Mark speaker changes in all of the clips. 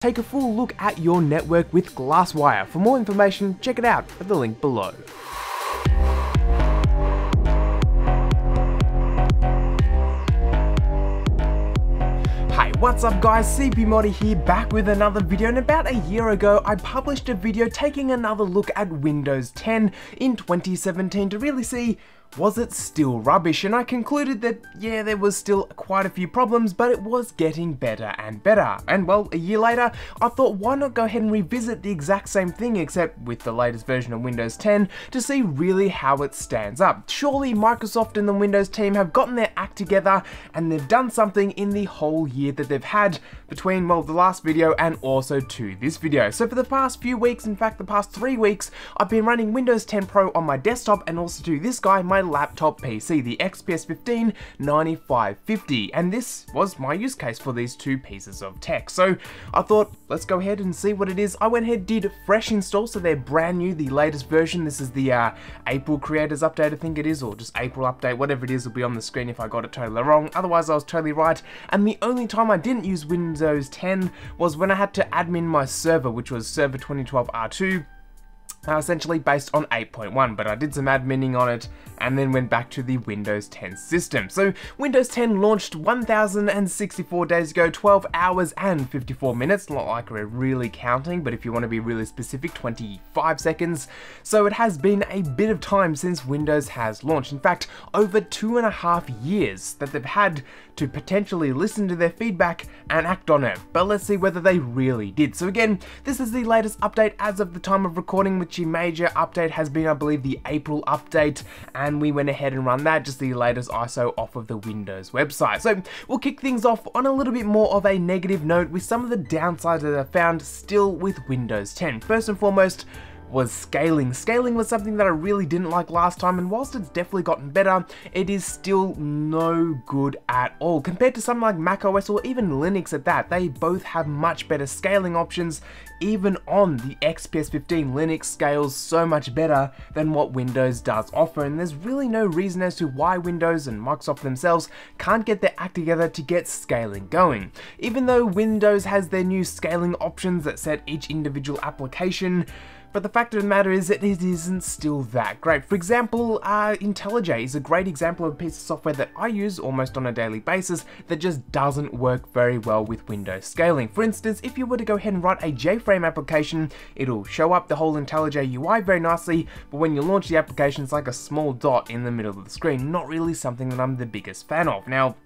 Speaker 1: Take a full look at your network with Glasswire. For more information, check it out at the link below. What's up guys, CPU Modder here, back with another video, and about a year ago I published a video taking another look at Windows 10 in 2017 to really see was it still rubbish? And I concluded that, yeah, there was still quite a few problems, but it was getting better and better. And well, a year later, I thought why not go ahead and revisit the exact same thing, except with the latest version of Windows 10, to see really how it stands up. Surely Microsoft and the Windows team have gotten their act together, and they've done something in the whole year that they've had between, well, the last video and also to this video. So for the past few weeks, in fact, the past three weeks, I've been running Windows 10 Pro on my desktop and also to this guy, my my laptop PC, the XPS 15 9550, and this was my use case for these two pieces of tech. So I thought, let's go ahead and see what it is. I went ahead, did fresh install, so they're brand new, the latest version. This is the uh, April Creators Update, I think it is, or just April Update, whatever it is, will be on the screen if I got it totally wrong. Otherwise, I was totally right. And the only time I didn't use Windows 10 was when I had to admin my server, which was Server 2012 R2 uh, essentially based on 8.1, but I did some adminning on it and then went back to the Windows 10 system. So Windows 10 launched 1,064 days ago, 12 hours and 54 minutes, not like we're really counting, but if you want to be really specific, 25 seconds. So it has been a bit of time since Windows has launched. In fact, over two and a half years that they've had to potentially listen to their feedback and act on it. But let's see whether they really did. So again, this is the latest update as of the time of recording, which major update has been, I believe, the April update, and we went ahead and run that, just the latest ISO off of the Windows website. So we'll kick things off on a little bit more of a negative note with some of the downsides that I found still with Windows 10. First and foremost, was scaling. Scaling was something that I really didn't like last time, and whilst it's definitely gotten better, it is still no good at all. Compared to something like macOS or even Linux at that, they both have much better scaling options. Even on the XPS 15, Linux scales so much better than what Windows does offer, and there's really no reason as to why Windows and Microsoft themselves can't get their act together to get scaling going. Even though Windows has their new scaling options that set each individual application but the fact of the matter is that it isn't still that great. For example, uh, IntelliJ is a great example of a piece of software that I use almost on a daily basis that just doesn't work very well with Windows scaling. For instance, if you were to go ahead and write a application, it'll show up the whole IntelliJ UI very nicely, but when you launch the application, it's like a small dot in the middle of the screen. Not really something that I'm the biggest fan of. Now,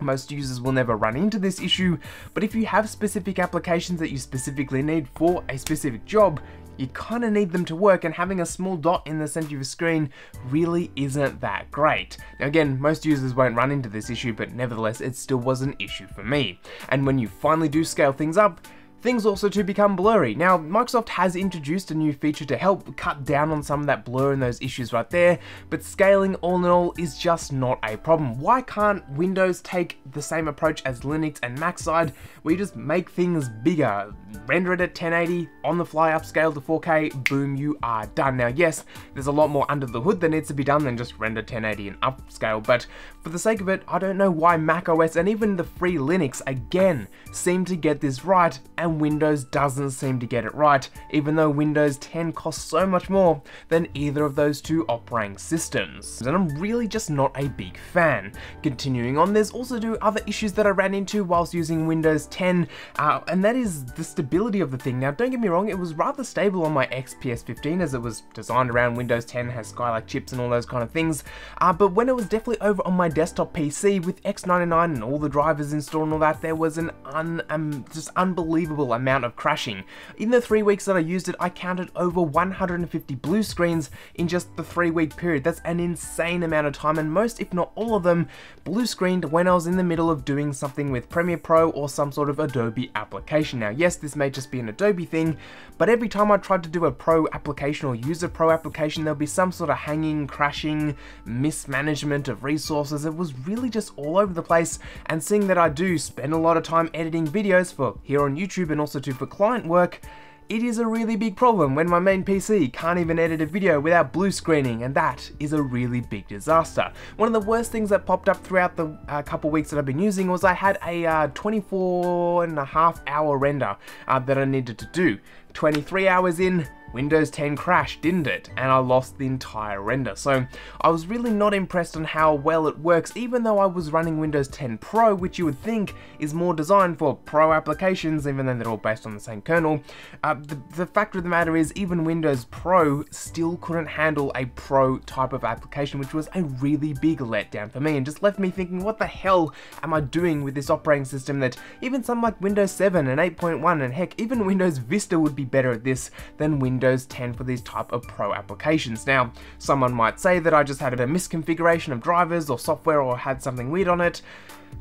Speaker 1: most users will never run into this issue, but if you have specific applications that you specifically need for a specific job, you kind of need them to work and having a small dot in the center of your screen really isn't that great. Now again, most users won't run into this issue, but nevertheless it still was an issue for me. And when you finally do scale things up, things also to become blurry. Now, Microsoft has introduced a new feature to help cut down on some of that blur and those issues right there, but scaling all in all is just not a problem. Why can't Windows take the same approach as Linux and Mac side, where you just make things bigger, render it at 1080, on the fly upscale to 4K, boom, you are done. Now, yes, there's a lot more under the hood that needs to be done than just render 1080 and upscale, but for the sake of it, I don't know why Mac OS and even the free Linux, again, seem to get this right, and Windows doesn't seem to get it right, even though Windows 10 costs so much more than either of those two operating systems. And I'm really just not a big fan. Continuing on, there's also two other issues that I ran into whilst using Windows 10, uh, and that is the stability of the thing. Now, don't get me wrong, it was rather stable on my XPS 15 as it was designed around Windows 10, has Skylake chips and all those kind of things, uh, but when it was definitely over on my desktop PC with X99 and all the drivers installed and all that, there was an un, um, just unbelievable amount of crashing. In the three weeks that I used it, I counted over 150 blue screens in just the three week period. That's an insane amount of time and most, if not all of them, blue screened when I was in the middle of doing something with Premiere Pro or some sort of Adobe application. Now yes, this may just be an Adobe thing, but every time I tried to do a Pro application or use a Pro application, there'll be some sort of hanging, crashing, mismanagement of resources it was really just all over the place and seeing that I do spend a lot of time editing videos for here on YouTube and also too for client work, it is a really big problem when my main PC can't even edit a video without blue screening, and that is a really big disaster. One of the worst things that popped up throughout the uh, couple weeks that I've been using was I had a uh, 24 and a half hour render uh, that I needed to do. 23 hours in, Windows 10 crashed, didn't it? And I lost the entire render. So I was really not impressed on how well it works, even though I was running Windows 10 Pro, which you would think is more designed for pro applications, even though they're all based on the same kernel. Uh, the, the fact of the matter is, even Windows Pro still couldn't handle a pro type of application, which was a really big letdown for me, and just left me thinking, what the hell am I doing with this operating system that even some like Windows 7 and 8.1, and heck, even Windows Vista would be better at this than Windows Windows 10 for these type of pro applications. Now, someone might say that I just had a misconfiguration of drivers or software or had something weird on it.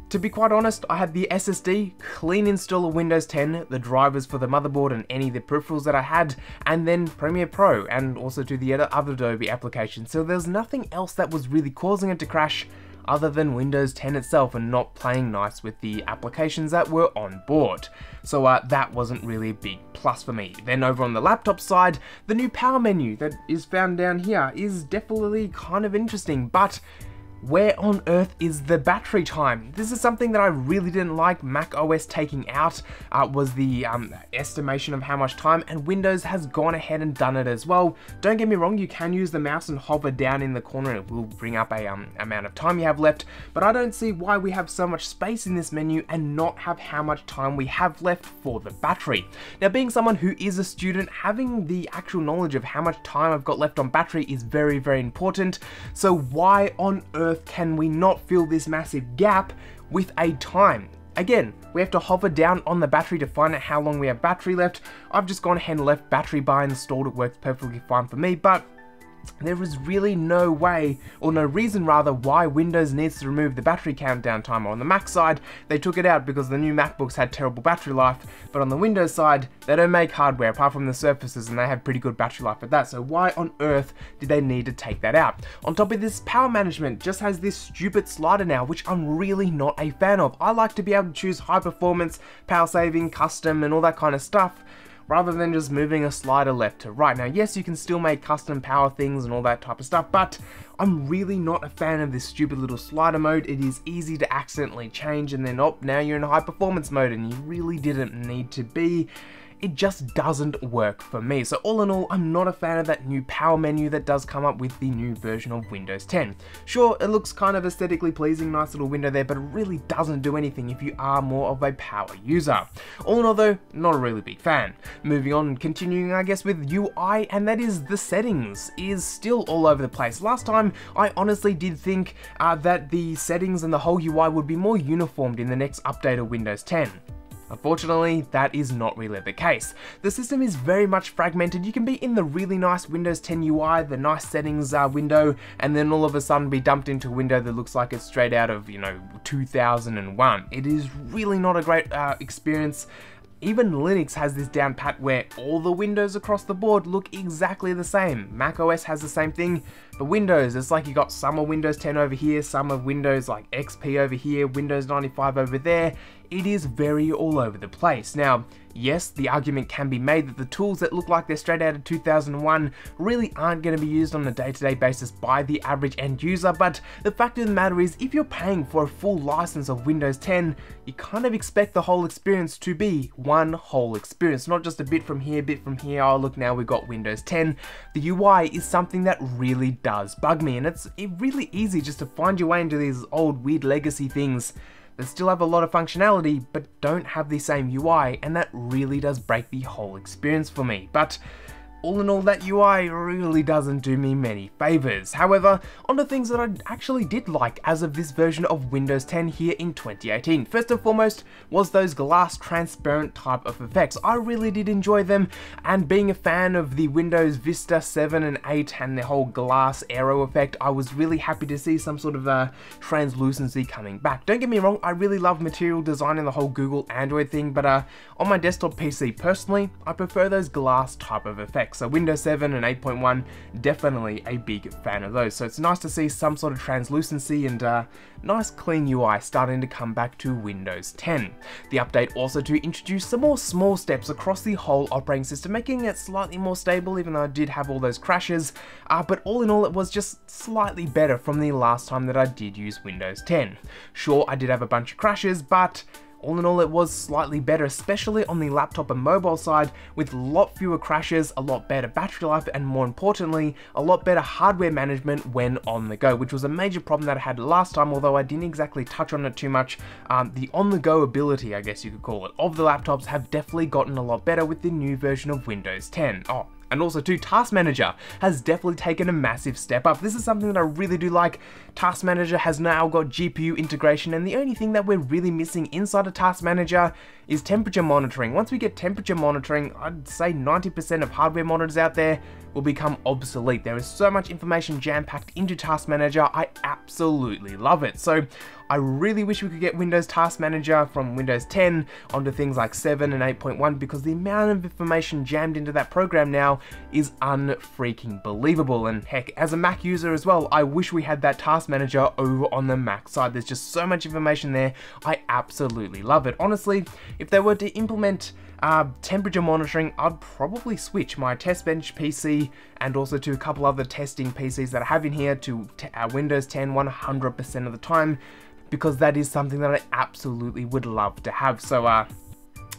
Speaker 1: To be quite honest, I had the SSD, clean install of Windows 10, the drivers for the motherboard and any of the peripherals that I had, and then Premiere Pro, and also to the other Adobe applications. So there's nothing else that was really causing it to crash other than Windows 10 itself and not playing nice with the applications that were on board. So uh, that wasn't really a big plus for me. Then over on the laptop side, the new power menu that is found down here is definitely kind of interesting, but where on earth is the battery time? This is something that I really didn't like Mac OS taking out, uh, was the um, estimation of how much time, and Windows has gone ahead and done it as well. Don't get me wrong, you can use the mouse and hover down in the corner and it will bring up a um, amount of time you have left, but I don't see why we have so much space in this menu and not have how much time we have left for the battery. Now being someone who is a student, having the actual knowledge of how much time I've got left on battery is very, very important, so why on earth earth can we not fill this massive gap with a time? Again, we have to hover down on the battery to find out how long we have battery left. I've just gone ahead and left battery bar installed, it works perfectly fine for me, but there is really no way, or no reason rather, why Windows needs to remove the battery countdown timer. On the Mac side, they took it out because the new MacBooks had terrible battery life, but on the Windows side, they don't make hardware apart from the Surfaces and they have pretty good battery life at that, so why on earth did they need to take that out? On top of this, power management just has this stupid slider now, which I'm really not a fan of. I like to be able to choose high performance, power saving, custom, and all that kind of stuff, rather than just moving a slider left to right. Now, yes, you can still make custom power things and all that type of stuff, but I'm really not a fan of this stupid little slider mode. It is easy to accidentally change and then, oh, now you're in high performance mode and you really didn't need to be it just doesn't work for me. So all in all, I'm not a fan of that new power menu that does come up with the new version of Windows 10. Sure, it looks kind of aesthetically pleasing, nice little window there, but it really doesn't do anything if you are more of a power user. All in all though, not a really big fan. Moving on, continuing I guess with UI, and that is the settings, is still all over the place. Last time, I honestly did think uh, that the settings and the whole UI would be more uniformed in the next update of Windows 10. Unfortunately, that is not really the case. The system is very much fragmented. You can be in the really nice Windows 10 UI, the nice settings uh, window, and then all of a sudden be dumped into a window that looks like it's straight out of, you know, 2001. It is really not a great uh, experience. Even Linux has this down pat where all the windows across the board look exactly the same. Mac OS has the same thing, but Windows, it's like you got some of Windows 10 over here, some of Windows like XP over here, Windows 95 over there. It is very all over the place. Now, Yes, the argument can be made that the tools that look like they're straight out of 2001 really aren't going to be used on a day-to-day -day basis by the average end user, but the fact of the matter is if you're paying for a full license of Windows 10, you kind of expect the whole experience to be one whole experience, not just a bit from here, a bit from here, oh look now we've got Windows 10. The UI is something that really does bug me and it's really easy just to find your way into these old weird legacy things that still have a lot of functionality but don't have the same UI and that really does break the whole experience for me. But all in all, that UI really doesn't do me many favors. However, on the things that I actually did like as of this version of Windows 10 here in 2018. First and foremost was those glass transparent type of effects. I really did enjoy them, and being a fan of the Windows Vista 7 and 8 and the whole glass aero effect, I was really happy to see some sort of uh, translucency coming back. Don't get me wrong, I really love material design and the whole Google Android thing, but uh, on my desktop PC personally, I prefer those glass type of effects. So Windows 7 and 8.1, definitely a big fan of those. So it's nice to see some sort of translucency and uh, nice clean UI starting to come back to Windows 10. The update also to introduce some more small steps across the whole operating system, making it slightly more stable, even though I did have all those crashes. Uh, but all in all, it was just slightly better from the last time that I did use Windows 10. Sure, I did have a bunch of crashes, but all in all, it was slightly better, especially on the laptop and mobile side, with a lot fewer crashes, a lot better battery life, and more importantly, a lot better hardware management when on the go, which was a major problem that I had last time, although I didn't exactly touch on it too much. Um, the on-the-go ability, I guess you could call it, of the laptops have definitely gotten a lot better with the new version of Windows 10. Oh, and also too, Task Manager has definitely taken a massive step up. This is something that I really do like. Task Manager has now got GPU integration and the only thing that we're really missing inside of Task Manager is temperature monitoring. Once we get temperature monitoring, I'd say 90% of hardware monitors out there will become obsolete. There is so much information jam-packed into Task Manager, I absolutely love it. So I really wish we could get Windows Task Manager from Windows 10 onto things like 7 and 8.1 because the amount of information jammed into that program now is unfreaking believable. And heck, as a Mac user as well, I wish we had that Task Manager over on the Mac side. There's just so much information there. I absolutely love it. Honestly, if they were to implement uh, temperature monitoring, I'd probably switch my test bench PC and also to a couple other testing PCs that I have in here to uh, Windows 10 100% of the time because that is something that I absolutely would love to have. So uh,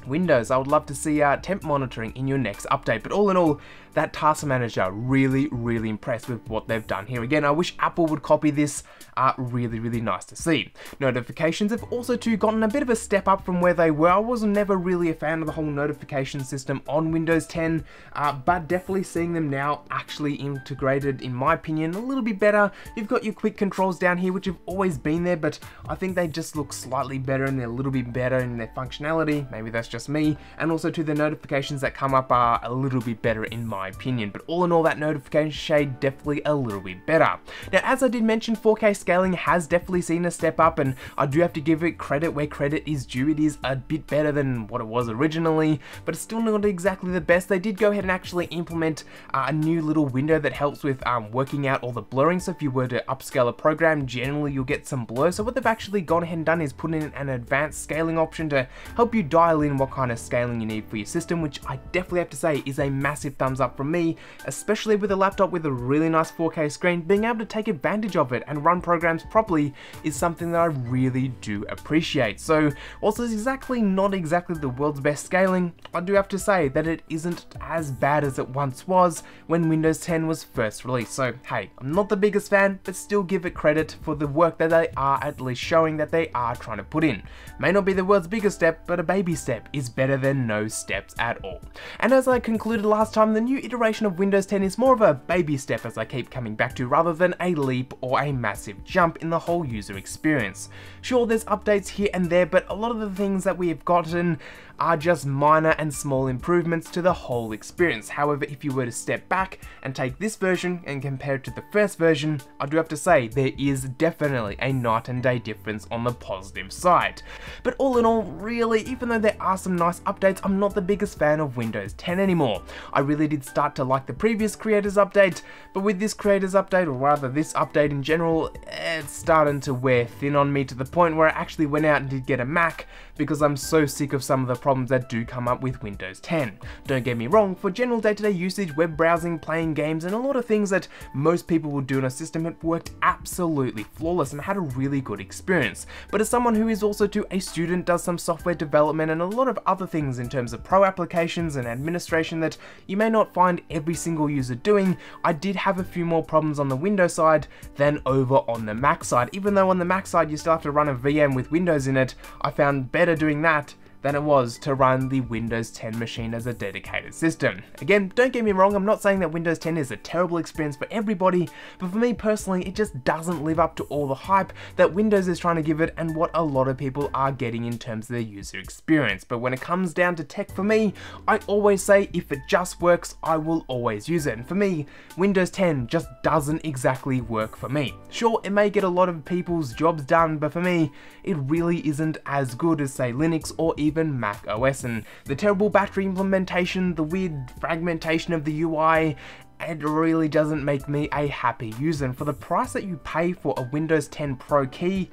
Speaker 1: Windows, I would love to see uh, temp monitoring in your next update. But all in all, that task manager, really, really impressed with what they've done here. Again, I wish Apple would copy this, uh, really, really nice to see. Notifications have also too gotten a bit of a step up from where they were. I was never really a fan of the whole notification system on Windows 10, uh, but definitely seeing them now actually integrated, in my opinion, a little bit better. You've got your quick controls down here, which have always been there, but I think they just look slightly better and they're a little bit better in their functionality. Maybe that's just me. And also to the notifications that come up are a little bit better in my my opinion, but all in all that notification shade definitely a little bit better. Now as I did mention 4K scaling has definitely seen a step up and I do have to give it credit where credit is due, it is a bit better than what it was originally, but it's still not exactly the best. They did go ahead and actually implement uh, a new little window that helps with um, working out all the blurring, so if you were to upscale a program, generally you'll get some blur. So what they've actually gone ahead and done is put in an advanced scaling option to help you dial in what kind of scaling you need for your system, which I definitely have to say is a massive thumbs up from me, especially with a laptop with a really nice 4K screen, being able to take advantage of it and run programs properly is something that I really do appreciate. So, whilst it's exactly not exactly the world's best scaling, I do have to say that it isn't as bad as it once was when Windows 10 was first released. So, hey, I'm not the biggest fan, but still give it credit for the work that they are at least showing that they are trying to put in. May not be the world's biggest step, but a baby step is better than no steps at all. And as I concluded last time, the new iteration of Windows 10 is more of a baby step as I keep coming back to rather than a leap or a massive jump in the whole user experience. Sure, there's updates here and there, but a lot of the things that we have gotten are just minor and small improvements to the whole experience. However, if you were to step back and take this version and compare it to the first version, I do have to say there is definitely a night and day difference on the positive side. But all in all, really, even though there are some nice updates, I'm not the biggest fan of Windows 10 anymore. I really did start to like the previous creators update, but with this creators update, or rather this update in general, it's starting to wear thin on me to the point where I actually went out and did get a Mac because I'm so sick of some of the problems that do come up with Windows 10. Don't get me wrong, for general day-to-day -day usage, web browsing, playing games, and a lot of things that most people would do in a system, it worked absolutely flawless and had a really good experience. But as someone who is also to a student, does some software development and a lot of other things in terms of pro applications and administration that you may not find every single user doing, I did have a few more problems on the Windows side than over on the Mac side. Even though on the Mac side you still have to run a VM with Windows in it, I found better doing that than it was to run the Windows 10 machine as a dedicated system. Again, don't get me wrong, I'm not saying that Windows 10 is a terrible experience for everybody, but for me personally, it just doesn't live up to all the hype that Windows is trying to give it and what a lot of people are getting in terms of their user experience. But when it comes down to tech for me, I always say if it just works, I will always use it. And for me, Windows 10 just doesn't exactly work for me. Sure, it may get a lot of people's jobs done, but for me, it really isn't as good as say Linux or even even Mac OS. And the terrible battery implementation, the weird fragmentation of the UI, it really doesn't make me a happy user. And for the price that you pay for a Windows 10 Pro key,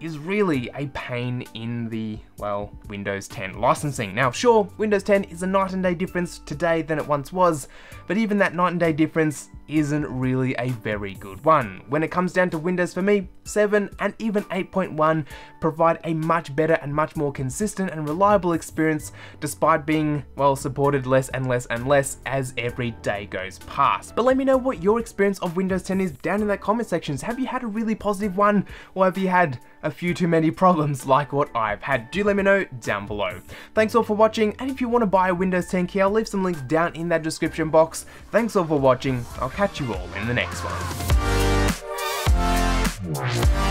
Speaker 1: is really a pain in the, well, Windows 10 licensing. Now, sure, Windows 10 is a night and day difference today than it once was, but even that night and day difference isn't really a very good one. When it comes down to Windows for me, 7 and even 8.1 provide a much better and much more consistent and reliable experience despite being, well, supported less and less and less as every day goes past. But let me know what your experience of Windows 10 is down in that comment sections. Have you had a really positive one or have you had a few too many problems like what I've had? Do let me know down below. Thanks all for watching and if you want to buy a Windows 10 key, I'll leave some links down in that description box. Thanks all for watching. I'll catch you all in the next one.